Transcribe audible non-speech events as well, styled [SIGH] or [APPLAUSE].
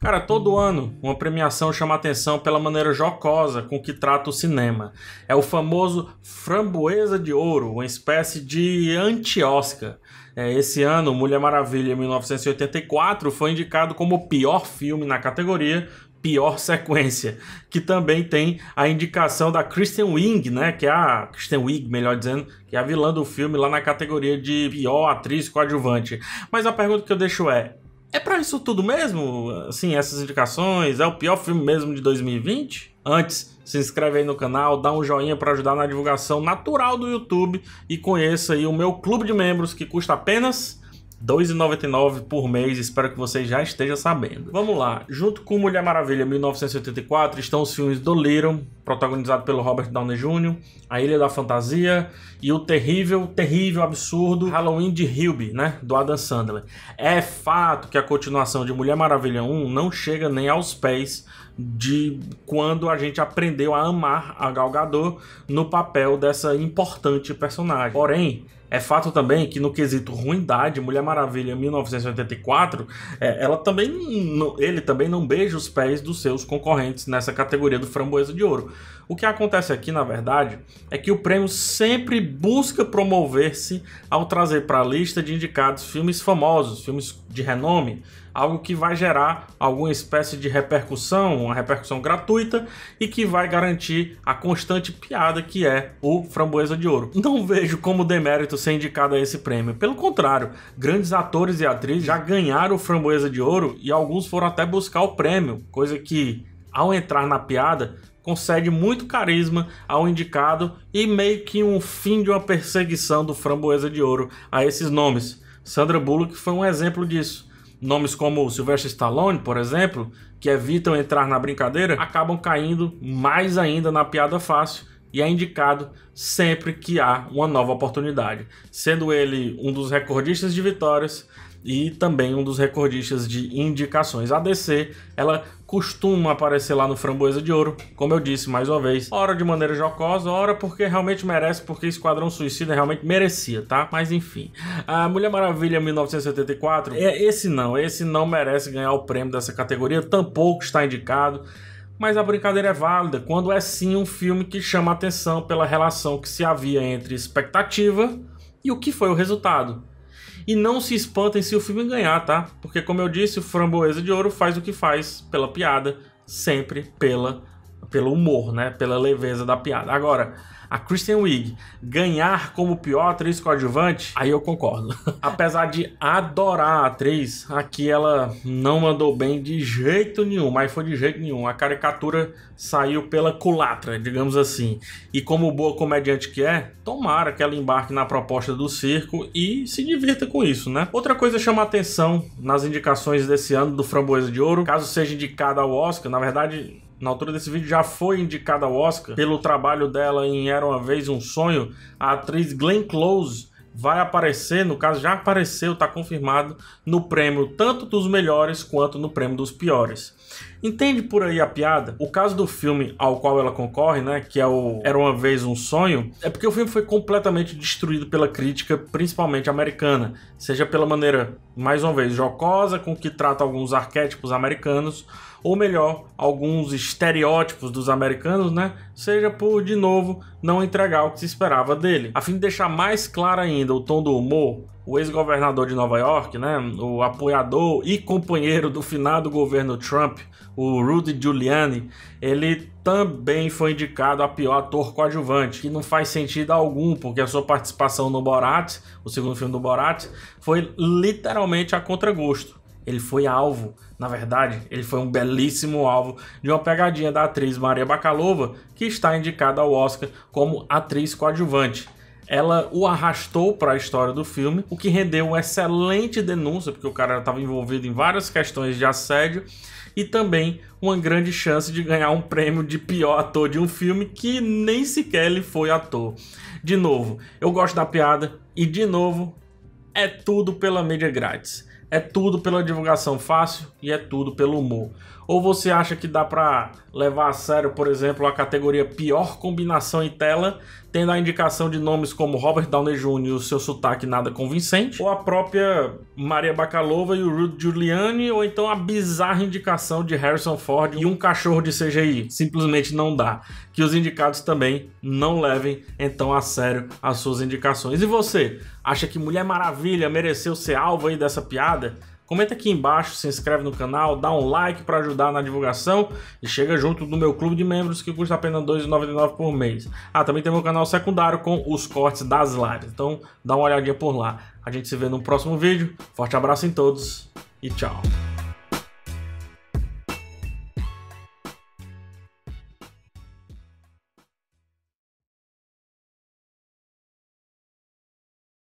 Cara, todo ano uma premiação chama atenção pela maneira jocosa com que trata o cinema. É o famoso Framboesa de Ouro, uma espécie de anti-Oscar. É, esse ano, Mulher Maravilha 1984 foi indicado como o pior filme na categoria pior sequência, que também tem a indicação da Kristen Wiig, né, que é a Kristen Wiig, melhor dizendo, que é a vilã do filme lá na categoria de pior atriz coadjuvante. Mas a pergunta que eu deixo é: é para isso tudo mesmo? Assim, essas indicações? É o pior filme mesmo de 2020? Antes, se inscreve aí no canal, dá um joinha para ajudar na divulgação natural do YouTube e conheça aí o meu clube de membros que custa apenas 2,99 por mês, espero que você já esteja sabendo. Vamos lá, junto com Mulher Maravilha 1984 estão os filmes do Little, protagonizado pelo Robert Downey Jr., A Ilha da Fantasia e o terrível, terrível, absurdo Halloween de Hilby, né, do Adam Sandler. É fato que a continuação de Mulher Maravilha 1 não chega nem aos pés de quando a gente aprendeu a amar a Gal Gadot no papel dessa importante personagem. Porém, é fato também que no quesito ruindade, Mulher Maravilha 1984, é, ela também ele também não beija os pés dos seus concorrentes nessa categoria do Framboesa de Ouro. O que acontece aqui, na verdade, é que o prêmio sempre busca promover-se ao trazer para a lista de indicados filmes famosos, filmes de renome, algo que vai gerar alguma espécie de repercussão, uma repercussão gratuita e que vai garantir a constante piada que é o Framboesa de Ouro. Não vejo como demérito ser indicado a esse prêmio. Pelo contrário, grandes atores e atrizes já ganharam o Framboesa de Ouro e alguns foram até buscar o prêmio, coisa que, ao entrar na piada, concede muito carisma ao indicado e meio que um fim de uma perseguição do Framboesa de Ouro a esses nomes. Sandra Bullock foi um exemplo disso. Nomes como Sylvester Stallone, por exemplo, que evitam entrar na brincadeira, acabam caindo mais ainda na piada fácil e é indicado sempre que há uma nova oportunidade, sendo ele um dos recordistas de vitórias e também um dos recordistas de indicações. A DC, ela costuma aparecer lá no Framboesa de Ouro, como eu disse mais uma vez, ora de maneira jocosa, ora porque realmente merece, porque Esquadrão Suicida realmente merecia, tá? Mas enfim. A Mulher Maravilha 1974, é, esse não, esse não merece ganhar o prêmio dessa categoria, tampouco está indicado. Mas a brincadeira é válida quando é sim um filme que chama atenção pela relação que se havia entre expectativa e o que foi o resultado. E não se espantem se o filme ganhar, tá? Porque, como eu disse, o Framboesa de Ouro faz o que faz pela piada, sempre pela, pelo humor, né? Pela leveza da piada. Agora, a Kristen Wiig ganhar como pior atriz coadjuvante, aí eu concordo. [LAUGHS] Apesar de adorar a atriz, aqui ela não mandou bem de jeito nenhum, mas foi de jeito nenhum. A caricatura saiu pela culatra, digamos assim. E como boa comediante que é, tomara que ela embarque na proposta do circo e se divirta com isso, né? Outra coisa chama atenção nas indicações desse ano do Framboesa de Ouro, caso seja indicada ao Oscar, na verdade na altura desse vídeo já foi indicada ao Oscar pelo trabalho dela em Era uma Vez um Sonho. A atriz Glenn Close vai aparecer, no caso já apareceu, está confirmado, no prêmio tanto dos melhores quanto no prêmio dos piores. Entende por aí a piada? O caso do filme ao qual ela concorre, né, que é o Era uma vez um sonho, é porque o filme foi completamente destruído pela crítica, principalmente americana, seja pela maneira mais uma vez jocosa com que trata alguns arquétipos americanos, ou melhor, alguns estereótipos dos americanos, né? Seja por, de novo, não entregar o que se esperava dele. A fim de deixar mais claro ainda o tom do humor, o ex-governador de Nova York, né, o apoiador e companheiro do finado governo Trump, o Rudy Giuliani, ele também foi indicado a pior ator coadjuvante, que não faz sentido algum, porque a sua participação no Borat, o segundo filme do Borat, foi literalmente a contragosto. Ele foi alvo, na verdade, ele foi um belíssimo alvo de uma pegadinha da atriz Maria Bakalova, que está indicada ao Oscar como atriz coadjuvante ela o arrastou para a história do filme, o que rendeu uma excelente denúncia, porque o cara estava envolvido em várias questões de assédio e também uma grande chance de ganhar um prêmio de pior ator de um filme que nem sequer ele foi ator. De novo, eu gosto da piada e de novo é tudo pela mídia grátis. É tudo pela divulgação fácil e é tudo pelo humor. Ou você acha que dá para levar a sério, por exemplo, a categoria pior combinação em tela, tendo a indicação de nomes como Robert Downey Jr. e o seu sotaque nada convincente, ou a própria Maria Bakalova e o Rudy Giuliani, ou então a bizarra indicação de Harrison Ford e um cachorro de CGI. Simplesmente não dá. Que os indicados também não levem então a sério as suas indicações. E você, acha que Mulher Maravilha mereceu ser alvo aí dessa piada? Comenta aqui embaixo, se inscreve no canal, dá um like para ajudar na divulgação e chega junto do meu clube de membros que custa apenas R$ 2,99 por mês. Ah, também tem meu canal secundário com os cortes das lives, então dá uma olhadinha por lá. A gente se vê no próximo vídeo. Forte abraço em todos e tchau.